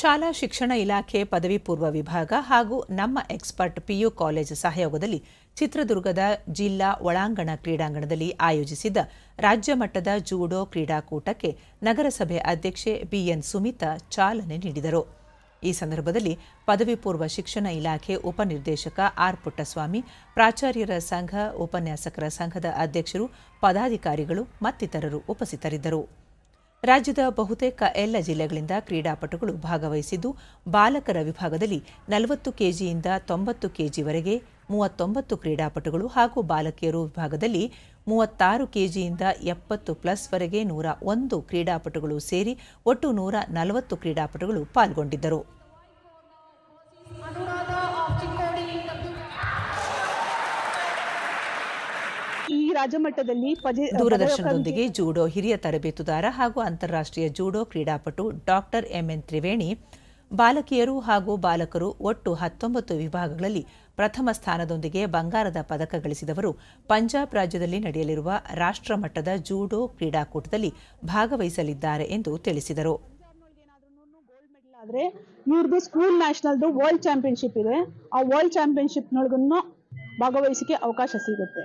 ಶಾಲಾ ಶಿಕ್ಷಣ ಇಲಾಖೆ ಪದವಿ ಪೂರ್ವ ವಿಭಾಗ ಹಾಗೂ ನಮ್ಮ ಎಕ್ಸ್ಪರ್ಟ್ ಪಿಯು ಕಾಲೇಜ್ ಸಹಯೋಗದಲ್ಲಿ ಚಿತ್ರದುರ್ಗದ ಜಿಲ್ಲಾ ಒಳಾಂಗಣ ಕ್ರೀಡಾಂಗಣದಲ್ಲಿ ಆಯೋಜಿಸಿದ್ದ ರಾಜ್ಯ ಮಟ್ಟದ ಜೂಡೋ ಕ್ರೀಡಾಕೂಟಕ್ಕೆ ನಗರಸಭೆ ಅಧ್ಯಕ್ಷೆ ಬಿಎನ್ ಸುಮಿತಾ ಚಾಲನೆ ನೀಡಿದರು. ಈ ಸಂದರ್ಭದಲ್ಲಿ ಪದವಿ ಪೂರ್ವ ಶಿಕ್ಷಣ ಇಲಾಖೆ ಉಪನಿರ್ದೇಶಕ ಆರ್ ಪುಟ್ಟಸ್ವಾಮಿ, ಪ್ರಾಚಾರ್ಯರ ಸಂಘ, ಉಪನ್ಯಾಸಕರ ಸಂಘದ ಅಧ್ಯಕ್ಷರು, ಪದಾಧಿಕಾರಿಗಳು ಮತ್ತಿತರರು ಉಪಸ್ಥಿತರಿದ್ದರು. ರಾಜ್ಯದ ಬಹುತೇಕ ಎಲ್ಲ ಜಿಲ್ಲೆಗಳಿಂದ ಕ್ರೀಡಾಪಟುಗಳು ಭಾಗವಹಿಸಿದ್ದು, ಬಾಲಕರ ವಿಭಾಗದಲ್ಲಿ ನಲವತ್ತು ಕೆಜಿಯಿಂದ ತೊಂಬತ್ತು ಕೆಜಿವರೆಗೆ ಮೂವತ್ತೊಂಬತ್ತು ಕ್ರೀಡಾಪಟುಗಳು ಹಾಗೂ ಬಾಲಕಿಯರು ವಿಭಾಗದಲ್ಲಿ ಮೂವತ್ತಾರು ಕೆಜಿಯಿಂದ ಎಪ್ಪತ್ತು ಪ್ಲಸ್ವರೆಗೆ ನೂರ ಒಂದು ಕ್ರೀಡಾಪಟುಗಳು ಸೇರಿ ಒಟ್ಟು ನೂರ ನಲವತ್ತು ಕ್ರೀಡಾಪಟುಗಳು ಪಾಲ್ಗೊಂಡಿದ್ದರು. ಈ ರಾಜ್ಯ ಮಟ್ಟದಲ್ಲಿ ಪದೇ ದೂರದರ್ಶನದೊಂದಿಗೆ ಜೂಡೋ ಹಿರಿಯ ತರಬೇತುದಾರ ಹಾಗೂ ಅಂತಾರಾಷ್ಟ್ರೀಯ ಜೂಡೋ ಕ್ರೀಡಾಪಟು ಡಾಕ್ಟರ್ ಎಂಎನ್ ತ್ರಿವೇಣಿ. ಬಾಲಕಿಯರು ಹಾಗೂ ಬಾಲಕರು ಒಟ್ಟು ಹತ್ತೊಂಬತ್ತು ವಿಭಾಗಗಳಲ್ಲಿ ಪ್ರಥಮ ಸ್ಥಾನದೊಂದಿಗೆ ಬಂಗಾರದ ಪದಕ ಗಳಿಸಿದವರು ಪಂಜಾಬ್ ರಾಜ್ಯದಲ್ಲಿ ನಡೆಯಲಿರುವ ರಾಷ್ಟ್ರಮಟ್ಟದ ಜೂಡೋ ಕ್ರೀಡಾಕೂಟದಲ್ಲಿ ಭಾಗವಹಿಸಲಿದ್ದಾರೆ ಎಂದು ತಿಳಿಸಿದರು. ಇವ್ರದ್ದು ಸ್ಕೂಲ್ ನ್ಯಾಷನಲ್ದು ವರ್ಲ್ಡ್ ಚಾಂಪಿಯನ್ಶಿಪ್ ಇದೆ. ಆ ವರ್ಲ್ಡ್ ಚಾಂಪಿಯನ್ಶಿಪ್ನೊಳಗೂ ಭಾಗವಹಿಸಿಕೆ ಅವಕಾಶ ಸಿಗುತ್ತೆ.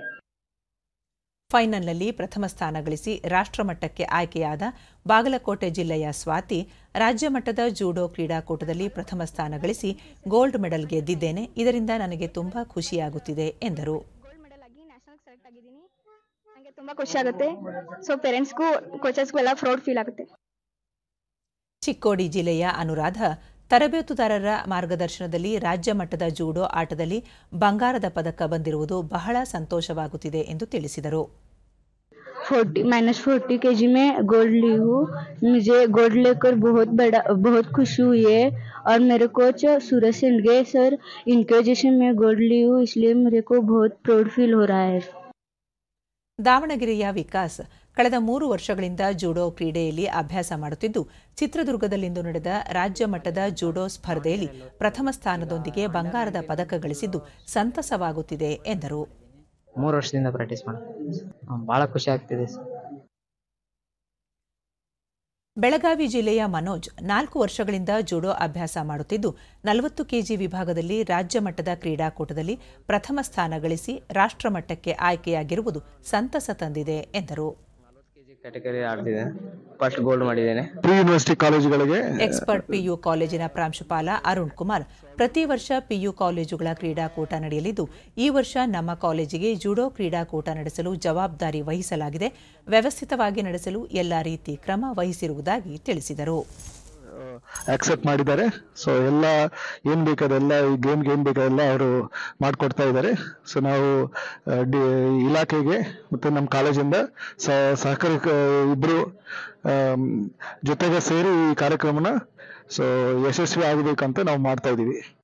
ಫೈನಲ್ನಲ್ಲಿ ಪ್ರಥಮ ಸ್ಥಾನ ಗಳಿಸಿ ರಾಷ್ಟ್ರಮಟ್ಟಕ್ಕೆ ಆಯ್ಕೆಯಾದ ಬಾಗಲಕೋಟೆ ಜಿಲ್ಲೆಯ ಸ್ವಾತಿ ರಾಜ್ಯ ಮಟ್ಟದ ಜೂಡೋ ಕ್ರೀಡಾಕೂಟದಲ್ಲಿ ಪ್ರಥಮ ಸ್ಥಾನ ಗಳಿಸಿ ಗೋಲ್ಡ್ ಮೆಡಲ್ ಗೆದ್ದಿದ್ದೇನೆ. ಇದರಿಂದ ನನಗೆ ತುಂಬಾ ಖುಷಿಯಾಗುತ್ತಿದೆ ಎಂದರು. ಗೋಲ್ಡ್ ಮೆಡಲ್ ಆಗಿ ನ್ಯಾಷನಲ್ ಸೆಲೆಕ್ಟ್ ಆಗಿದ್ದೀನಿ. ನನಗೆ ತುಂಬ ಖುಷಿ ಆಗುತ್ತೆ. ಸೊ ಪೇರೆಂಟ್ಸ್ಗೂ ಕೋಚಸ್ಗೂ ಎಲ್ಲ ಪ್ರೌಡ್ ಫೀಲ್ ಆಗುತ್ತೆ. ಚಿಕ್ಕೋಡಿ ಜಿಲ್ಲೆಯ ಅನುರಾಧ ತರಬೇತುದಾರರ ಮಾರ್ಗದರ್ಶನದಲ್ಲಿ ರಾಜ್ಯ ಮಟ್ಟದ ಜೂಡೋ ಆಟದಲ್ಲಿ ಬಂಗಾರದ ಪದಕ ಬಂದಿರುವುದು ಬಹಳ ಸಂತೋಷವಾಗುತ್ತಿದೆ ಎಂದು ತಿಳಿಸಿದರು. फोर्टी माइनस फोर्टी के जी में गोल्ड ली हूँ मुझे गोल्ड लेकर बहुत बड़ा बहुत खुशी हुई है और मेरे कोच सूरज सिंडगे सर इनके वजह से मैं गोल्ड ली हूँ इसलिए मेरे को बहुत प्राउड फील हो रहा है ದಾವಣಗೆರೆಯ ವಿಕಾಸ್ ಕಳೆದ ಮೂರು ವರ್ಷಗಳಿಂದ ಜೂಡೋ ಕ್ರೀಡೆಯಲ್ಲಿ ಅಭ್ಯಾಸ ಮಾಡುತ್ತಿದ್ದು ಚಿತ್ರದುರ್ಗದಲ್ಲಿಂದು ನಡೆದ ರಾಜ್ಯ ಮಟ್ಟದ ಜೂಡೋ ಸ್ಪರ್ಧೆಯಲ್ಲಿ ಪ್ರಥಮ ಸ್ಥಾನದೊಂದಿಗೆ ಬಂಗಾರದ ಪದಕ ಗಳಿಸಿದ್ದು ಸಂತಸವಾಗುತ್ತಿದೆ ಎಂದರು ಮೂರು ವರ್ಷದಿಂದ ಪ್ರಾಕ್ಟೀಸ್ ಮಾಡ್ತೀನಿ ಭಾಳ ಖುಷಿ ಆಗ್ತಿದೆ ಬೆಳಗಾವಿ ಜಿಲ್ಲೆಯ ಮನೋಜ್ ನಾಲ್ಕು ವರ್ಷಗಳಿಂದ ಜೂಡೋ ಅಭ್ಯಾಸ ಮಾಡುತ್ತಿದ್ದು, ನಲವತ್ತು ಕೆಜಿ ವಿಭಾಗದಲ್ಲಿ ರಾಜ್ಯ ಮಟ್ಟದ ಕ್ರೀಡಾಕೂಟದಲ್ಲಿ ಪ್ರಥಮ ಸ್ಥಾನ ಗಳಿಸಿ ರಾಷ್ಟ್ರಮಟ್ಟಕ್ಕೆ ಆಯ್ಕೆಯಾಗಿರುವುದು ಸಂತಸ ತಂದಿದೆ, ಎಂದರು. ಕ್ಯಾಟಗರಿ ಆಡ್ತಿದ್ದೆ ಫಸ್ಟ್ ಗೋಲ್ಡ್ ಮಾಡಿದ್ದೇನೆ. ಪ್ರಿ ಯೂನಿವರ್ಸಿಟಿ ಕಾಲೇಜುಗಳಿಗೆ ಎಕ್ಸ್ಪರ್ಟ್ ಪಿಯು ಕಾಲೇಜಿನ ಪ್ರಾಂಶುಪಾಲ ಅರುಣ್ ಕುಮಾರ್. ಪ್ರತಿ ವರ್ಷ ಪಿಯು ಕಾಲೇಜುಗಳ ಕ್ರೀಡಾಕೂಟ ನಡೆಯಲಿದ್ದು ಈ ವರ್ಷ ನಮ್ಮ ಕಾಲೇಜಿಗೆ ಜುಡೋ ಕ್ರೀಡಾಕೂಟ ನಡೆಸಲು ಜವಾಬ್ದಾರಿ ವಹಿಸಲಾಗಿದೆ. ವ್ಯವಸ್ಥಿತವಾಗಿ ನಡೆಸಲು ಎಲ್ಲ ರೀತಿ ಕ್ರಮ ವಹಿಸಿರುವುದಾಗಿ ತಿಳಿಸಿದರು. ಆಕ್ಸೆಪ್ಟ್ ಮಾಡಿದ್ದಾರೆ. ಸೊ ಎಲ್ಲ ಏನು ಬೇಕಾದೆಲ್ಲ, ಈ ಗೇಮ್ಗೆ ಏನ್ ಬೇಕಾದೆಲ್ಲ ಅವರು ಮಾಡಿಕೊಡ್ತಾ ಇದ್ದಾರೆ. ಸೊ ನಾವು ಡಿ- ಇಲಾಖೆಗೆ ಮತ್ತೆ ನಮ್ಮ ಕಾಲೇಜಿಂದ ಸಹಕಾರ ಇಬ್ಬರು ಜೊತೆಗೆ ಸೇರಿ ಈ ಕಾರ್ಯಕ್ರಮನ ಸೊ ಯಶಸ್ವಿ ಆಗಬೇಕಂತ ನಾವು ಮಾಡ್ತಾ ಇದೀವಿ